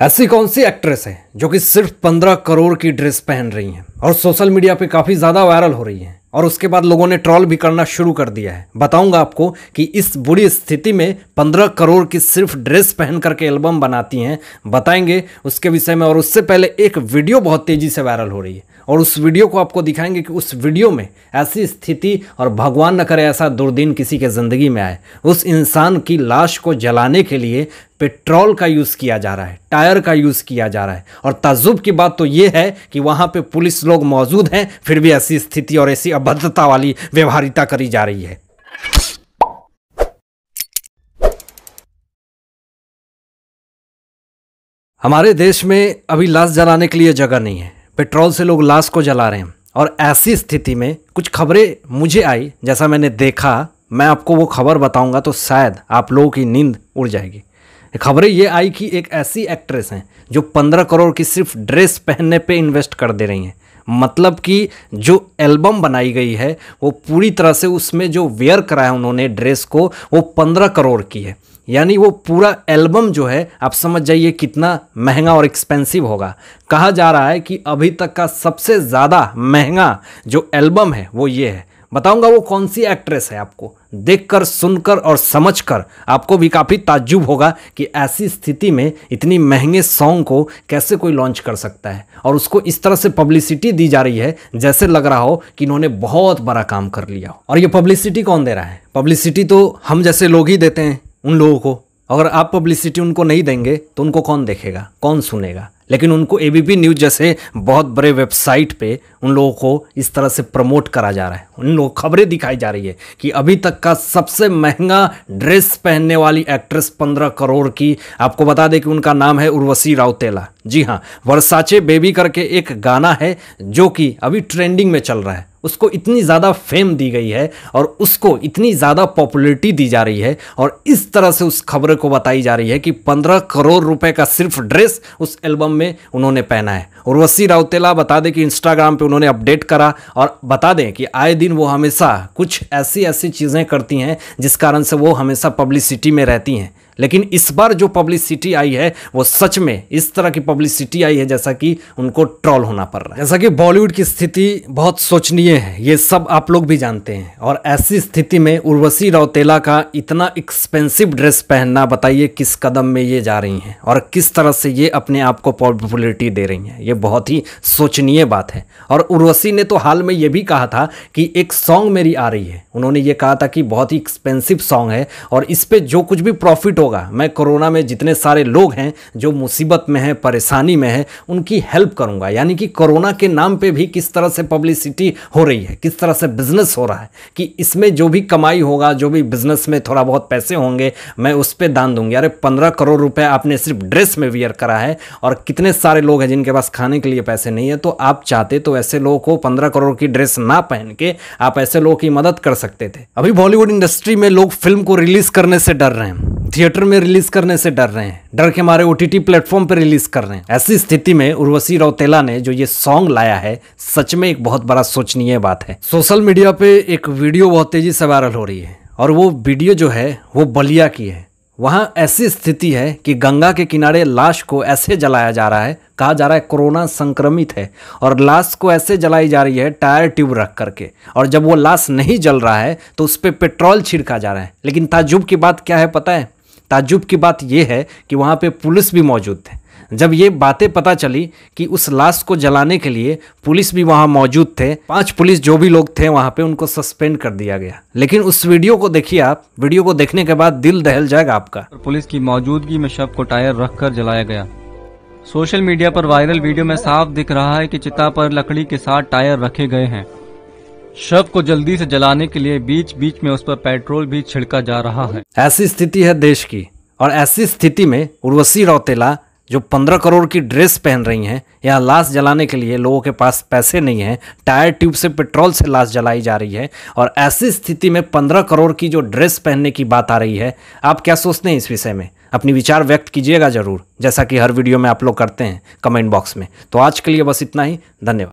ऐसी कौन सी एक्ट्रेस है जो कि सिर्फ़ पंद्रह करोड़ की ड्रेस पहन रही हैं और सोशल मीडिया पे काफ़ी ज़्यादा वायरल हो रही हैं और उसके बाद लोगों ने ट्रॉल भी करना शुरू कर दिया है। बताऊँगा आपको कि इस बुरी स्थिति में पंद्रह करोड़ की सिर्फ़ ड्रेस पहन करके एल्बम बनाती हैं। बताएँगे उसके विषय में और उससे पहले एक वीडियो बहुत तेज़ी से वायरल हो रही है और उस वीडियो को आपको दिखाएँगे कि उस वीडियो में ऐसी स्थिति और भगवान न करे ऐसा दुर्दिन किसी के ज़िंदगी में आए। उस इंसान की लाश को जलाने के लिए पेट्रोल का यूज़ किया जा रहा है, टायर का यूज़ किया जा रहा है। और ताजुब की बात तो ये है कि वहाँ पे पुलिस लोग मौजूद हैं, फिर भी ऐसी स्थिति और ऐसी अभद्रता वाली व्यवहारिता करी जा रही है। हमारे देश में अभी लाश जलाने के लिए जगह नहीं है। पेट्रोल से लोग लाश को जला रहे हैं। और ऐसी स्थिति में कुछ खबरें मुझे आई, जैसा मैंने देखा, मैं आपको वो खबर बताऊँगा तो शायद आप लोगों की नींद उड़ जाएगी। खबरें ये आई कि एक ऐसी एक्ट्रेस हैं जो पंद्रह करोड़ की सिर्फ़ ड्रेस पहनने पे इन्वेस्ट कर दे रही हैं। मतलब कि जो एल्बम बनाई गई है, वो पूरी तरह से उसमें जो वेयर कराया उन्होंने ड्रेस को, वो पंद्रह करोड़ की है। यानी वो पूरा एल्बम जो है, आप समझ जाइए कितना महँगा और एक्सपेंसिव होगा। कहा जा रहा है कि अभी तक का सबसे ज़्यादा महँगा जो एल्बम है, वो ये है। बताऊँगा वो कौन सी एक्ट्रेस है आपको। देखकर, सुनकर और समझकर आपको भी काफ़ी ताज्जुब होगा कि ऐसी स्थिति में इतनी महँगे सॉन्ग को कैसे कोई लॉन्च कर सकता है। और उसको इस तरह से पब्लिसिटी दी जा रही है, जैसे लग रहा हो कि इन्होंने बहुत बड़ा काम कर लिया हो। और ये पब्लिसिटी कौन दे रहा है? पब्लिसिटी तो हम जैसे लोग ही देते हैं, उन लोगों को। अगर आप पब्लिसिटी उनको नहीं देंगे तो उनको कौन देखेगा? कौन सुनेगा? लेकिन उनको एबीपी न्यूज़ जैसे बहुत बड़े वेबसाइट पे उन लोगों को इस तरह से प्रमोट करा जा रहा है। उन लोगों खबरें दिखाई जा रही है कि अभी तक का सबसे महँगा ड्रेस पहनने वाली एक्ट्रेस पंद्रह करोड़ की। आपको बता दें कि उनका नाम है उर्वशी राउतेला। जी हाँ वर्साचे बेबी करके एक गाना है जो कि अभी ट्रेंडिंग में चल रहा है। उसको इतनी ज़्यादा फेम दी गई है और उसको इतनी ज़्यादा पॉपुलरिटी दी जा रही है और इस तरह से उस खबर को बताई जा रही है कि पंद्रह करोड़ रुपए का सिर्फ़ ड्रेस उस एल्बम में उन्होंने पहना है। उर्वशी राउतेला बता दें कि इंस्टाग्राम पे उन्होंने अपडेट करा और बता दें कि आए दिन वो हमेशा कुछ ऐसी ऐसी चीज़ें करती हैं जिस कारण से वो हमेशा पब्लिसिटी में रहती हैं। लेकिन इस बार जो पब्लिसिटी आई है, वो सच में इस तरह की पब्लिसिटी आई है जैसा कि उनको ट्रॉल होना पड़ रहा है। जैसा कि बॉलीवुड की स्थिति बहुत शोचनीय है, ये सब आप लोग भी जानते हैं। और ऐसी स्थिति में उर्वशी रौतेला का इतना एक्सपेंसिव ड्रेस पहनना, बताइए किस कदम में ये जा रही हैं और किस तरह से ये अपने आप को पॉपुलरिटी दे रही हैं, ये बहुत ही शोचनीय बात है। और उर्वशी ने तो हाल में ये भी कहा था कि एक सॉन्ग मेरी आ रही है। उन्होंने ये कहा था कि बहुत ही एक्सपेंसिव सॉन्ग है और इस पर जो कुछ भी प्रॉफिट हो होगा। मैं कोरोना में जितने सारे लोग हैं जो मुसीबत में हैं, परेशानी में हैं, उनकी हेल्प करूँगा। यानी कि कोरोना के नाम पे भी किस तरह से पब्लिसिटी हो रही है, किस तरह से बिज़नेस हो रहा है, कि इसमें जो भी कमाई होगा, जो भी बिज़नेस में थोड़ा बहुत पैसे होंगे, मैं उस पर दान दूँगी। अरे, पंद्रह करोड़ रुपए आपने सिर्फ़ ड्रेस में वियर करा है और कितने सारे लोग हैं जिनके पास खाने के लिए पैसे नहीं है तो आप चाहते तो ऐसे लोगों को पंद्रह करोड़ की ड्रेस ना पहन के आप ऐसे लोगों की मदद कर सकते थे। अभी बॉलीवुड इंडस्ट्री में लोग फ़िल्म को रिलीज़ करने से डर रहे हैं, थिएटर में रिलीज़ करने से डर रहे हैं। डर के मारे ओटीटी प्लेटफॉर्म पर रिलीज़ कर रहे हैं। ऐसी स्थिति में उर्वशी रौतेला ने जो ये सॉन्ग लाया है, सच में एक बहुत बड़ा सोचनीय बात है। सोशल मीडिया पे एक वीडियो बहुत तेज़ी से वायरल हो रही है और वो वीडियो जो है, वो बलिया की है। वहाँ ऐसी स्थिति है कि गंगा के किनारे लाश को ऐसे जलाया जा रहा है, कहा जा रहा है कोरोना संक्रमित है और लाश को ऐसे जलाई जा रही है टायर ट्यूब रख करके। और जब वो लाश नहीं जल रहा है तो उस पर पे पेट्रोल छिड़का जा रहा है। लेकिन ताजुब की बात क्या है पता है? ताजुब की बात यह है कि वहाँ पे पुलिस भी मौजूद थे। जब ये बातें पता चली कि उस लाश को जलाने के लिए पुलिस भी वहाँ मौजूद थे, पाँच पुलिस जो भी लोग थे वहाँ पे उनको सस्पेंड कर दिया गया। लेकिन उस वीडियो को देखिए आप, वीडियो को देखने के बाद दिल दहल जाएगा आपका। पुलिस की मौजूदगी में शव को टायर रखकर जलाया गया। सोशल मीडिया पर वायरल वीडियो में साफ़ दिख रहा है कि चिता पर लकड़ी के साथ टायर रखे गए हैं। शव को जल्दी से जलाने के लिए बीच बीच में उस पर पेट्रोल भी छिड़का जा रहा है। ऐसी स्थिति है देश की, और ऐसी स्थिति में उर्वशी रौतेला, जो पंद्रह करोड़ की ड्रेस पहन रही हैं, या लाश जलाने के लिए लोगों के पास पैसे नहीं हैं, टायर ट्यूब से पेट्रोल से लाश जलाई जा रही है, और ऐसी स्थिति में पंद्रह करोड़ की जो ड्रेस पहनने की बात आ रही है, आप क्या सोचते हैं इस विषय में? अपनी विचार व्यक्त कीजिएगा ज़रूर, जैसा कि हर वीडियो में आप लोग करते हैं, कमेंट बॉक्स में। तो आज के लिए बस इतना ही, धन्यवाद।